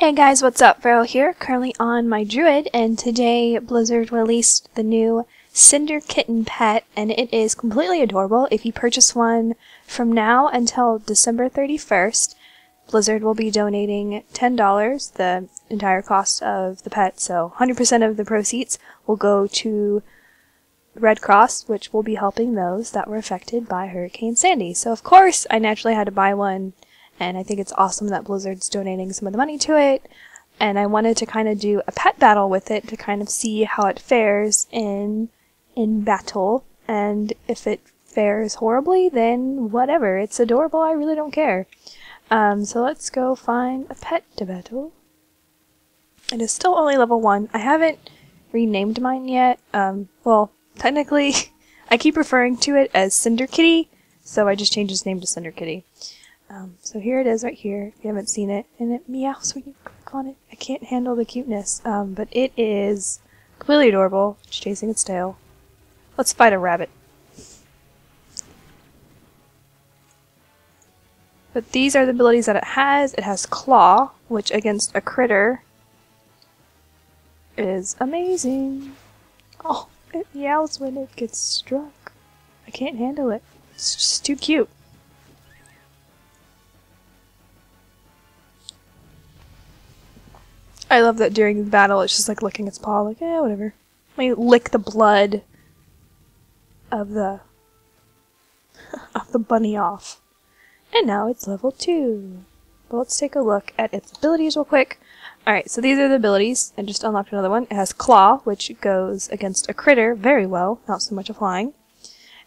Hey guys, what's up? Vero here, currently on my Druid, and today Blizzard released the new Cinder Kitten pet, and it is completely adorable. If you purchase one from now until December 31st, Blizzard will be donating $10, the entire cost of the pet, so 100% of the proceeds will go to Red Cross, which will be helping those that were affected by Hurricane Sandy. So, of course, I naturally had to buy one and I think it's awesome that Blizzard's donating some of the money to it. And I wanted to kind of do a pet battle with it to kind of see how it fares in in battle, and if it fares horribly, then whatever. It's adorable. I really don't care. Um, so let's go find a pet to battle. It is still only level one. I haven't renamed mine yet. Um, well, technically, I keep referring to it as Cinder Kitty, so I just changed its name to Cinder Kitty. Um, so here it is right here, if you haven't seen it, and it meows when you click on it. I can't handle the cuteness, um, but it is completely adorable. It's chasing its tail. Let's fight a rabbit. But these are the abilities that it has. It has Claw, which against a critter is amazing. Oh, it meows when it gets struck. I can't handle it. It's just too cute. I love that during the battle it's just like licking its paw, like, eh, whatever. Me lick the blood of the of the bunny off. And now it's level 2. But let's take a look at its abilities real quick. Alright, so these are the abilities. I just unlocked another one. It has Claw, which goes against a critter very well, not so much a flying.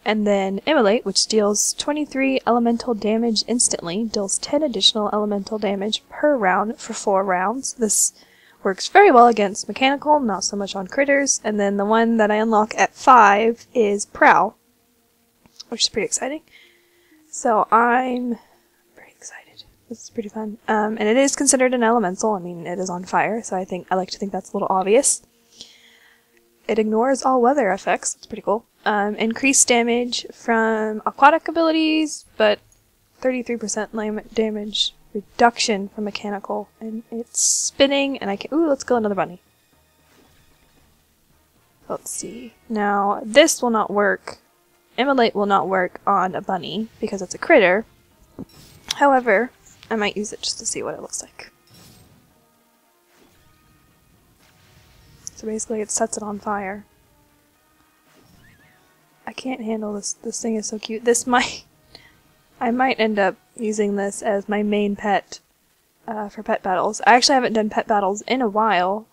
And then Immolate, which deals 23 elemental damage instantly, deals 10 additional elemental damage per round for 4 rounds. This Works very well against mechanical, not so much on critters. And then the one that I unlock at 5 is Prowl, which is pretty exciting. So I'm very excited. This is pretty fun. Um, and it is considered an elemental. I mean, it is on fire, so I think I like to think that's a little obvious. It ignores all weather effects. It's pretty cool. Um, increased damage from aquatic abilities, but 33% damage reduction from mechanical, and it's spinning, and I can- ooh, let's kill another bunny. Let's see. Now, this will not work. Immolate will not work on a bunny, because it's a critter. However, I might use it just to see what it looks like. So basically it sets it on fire. I can't handle this. This thing is so cute. This might I might end up using this as my main pet uh, for pet battles. I actually haven't done pet battles in a while.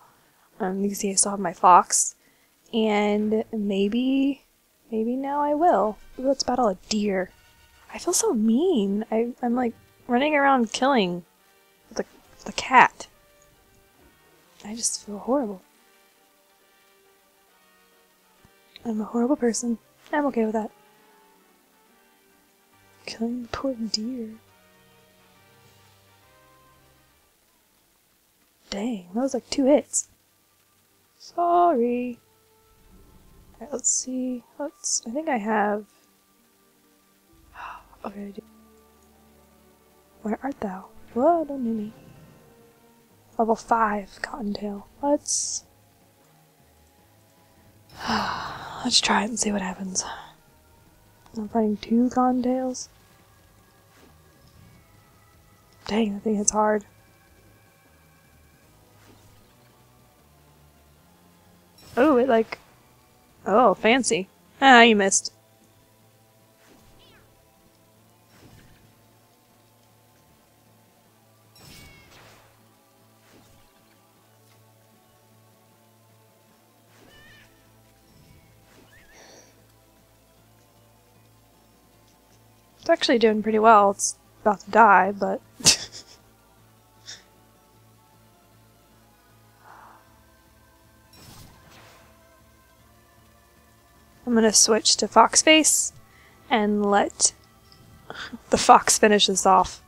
Um, you can see I still have my fox. And maybe, maybe now I will. Ooh, let's battle a deer. I feel so mean. I, I'm like running around killing the, the cat. I just feel horrible. I'm a horrible person. I'm okay with that. Killing poor deer. Dang, that was like two hits. Sorry. Alright, let's see. Let's. I think I have. Okay, I do. Where art thou? Whoa, don't hit me. Level 5, Cottontail. Let's. Let's try it and see what happens. I'm fighting two Cottontails. Dang, that thing hits hard. Oh, it like... Oh, fancy. Ah, you missed. It's actually doing pretty well. It's about to die, but... I'm gonna switch to Fox Face and let the fox finish this off.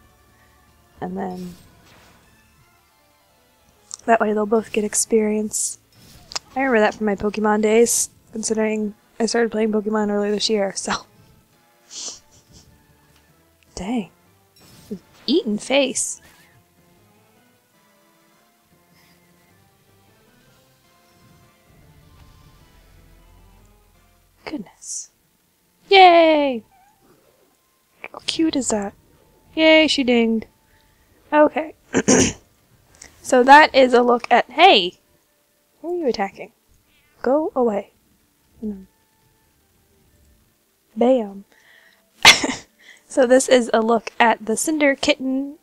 And then that way they'll both get experience. I remember that from my Pokemon days, considering I started playing Pokemon earlier this year, so. Dang. Eaten face. Goodness. Yay! How cute is that? Yay, she dinged. Okay. so that is a look at. Hey! Who are you attacking? Go away. Hmm. Bam. so this is a look at the Cinder Kitten.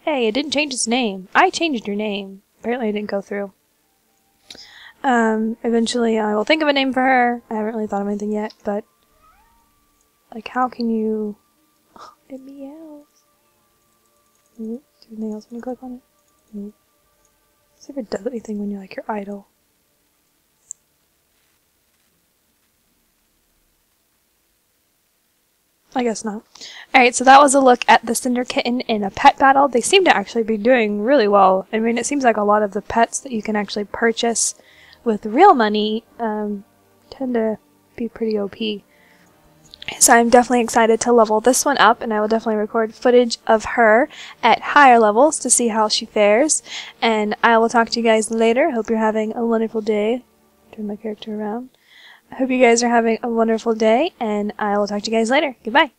Hey, it didn't change its name. I changed your name. Apparently it didn't go through. Um, eventually I will think of a name for her. I haven't really thought of anything yet, but like how can you it meows. Nope. There anything else when you click on it? See if it does anything when you're like you're idle. I guess not. Alright, so that was a look at the Cinder Kitten in a pet battle. They seem to actually be doing really well. I mean, it seems like a lot of the pets that you can actually purchase with real money um, tend to be pretty OP. So I'm definitely excited to level this one up, and I will definitely record footage of her at higher levels to see how she fares. And I will talk to you guys later. Hope you're having a wonderful day. Turn my character around. I hope you guys are having a wonderful day, and I will talk to you guys later. Goodbye.